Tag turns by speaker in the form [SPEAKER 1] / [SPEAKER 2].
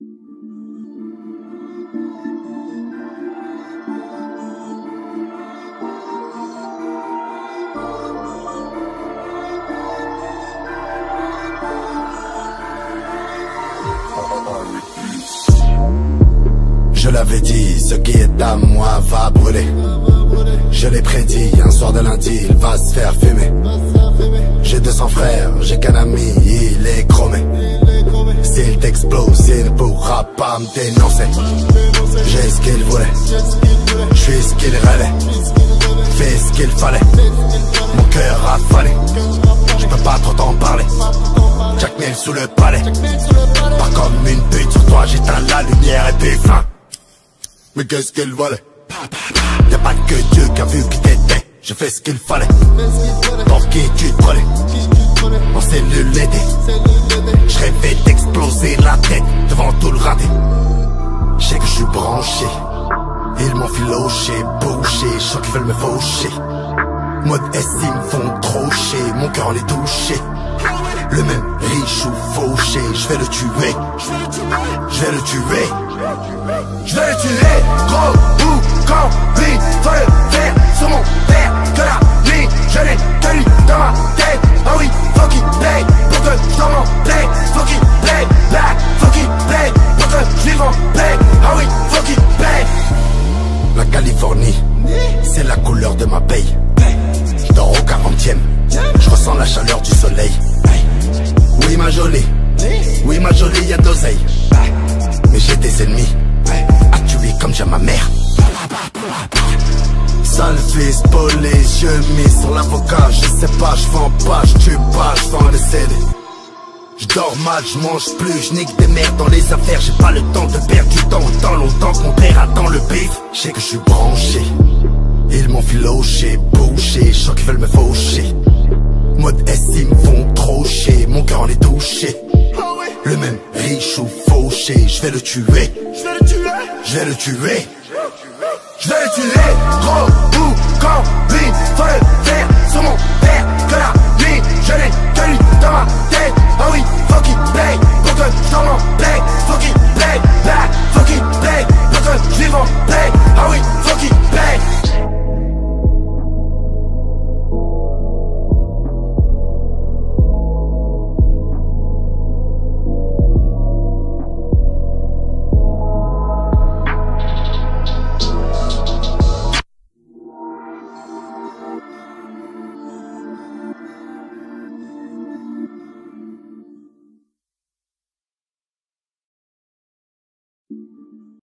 [SPEAKER 1] Je l'avais dit, ce qui est à moi va brûler. Je l'ai prédit, un soir de lundi, il va se faire fumer. J'ai 200 frères, j'ai qu'un ami, il est chromé. Dénoncer. J'ai ce qu'il voulait, je suis ce qu'il rêvait. Fais ce qu'il fallait, mon cœur a fallu. Je peux pas trop t'en parler. Jack Mill sous le palais. Pas comme une pute sur toi, j'éteins la lumière et puis fin. Mais qu'est-ce qu'il valait Y'a pas que Dieu qui a vu qui t'étais J'ai fait ce qu'il fallait Pour qui tu te prenais En cellule l'été Je rêvais d'exploser la tête Devant tout le raté. Je que je suis branché. Ils m'ont filoché, bouché Je qu'ils veulent me faucher. Mode S ils me font trop chier Mon cœur en est touché. Le même riche ou fauché, je vais le tuer, je vais le tuer, je vais le tuer, gros ou quand je dors au 40ème, je ressens la chaleur du soleil. Oui ma jolie, oui ma jolie y'a d'oseille. Mais j'ai des ennemis, à tuer comme j'ai ma mère. Sale fils, les yeux mis sur l'avocat. Je sais pas, je vends pas, je tue pas, je vends le CD je dors mal, je mange plus, je nique des merdes dans les affaires. J'ai pas le temps de perdre du temps. Autant longtemps qu'on père attend le bif Je sais que je suis branché Ils filoché, bouché, je sens qu'ils veulent me faucher. Mode S ils me font trop chier Mon cœur en est touché. Le même riche ou fauché Je vais le tuer. Je vais le tuer. Je vais le tuer. Je vais le tuer. Gros ou quand